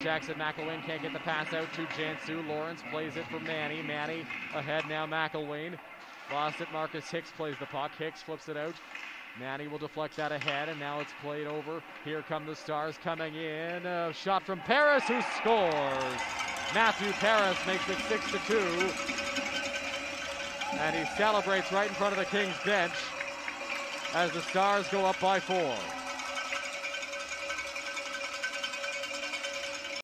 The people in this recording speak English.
Jackson McElwain can't get the pass out to Jansu. Lawrence plays it for Manny. Manny ahead now. McElwain lost it. Marcus Hicks plays the puck. Hicks flips it out. Manny will deflect that ahead, and now it's played over. Here come the Stars coming in. A shot from Paris, who scores. Mathieu Paris makes it six to two, and he celebrates right in front of the Kings bench as the Stars go up by four.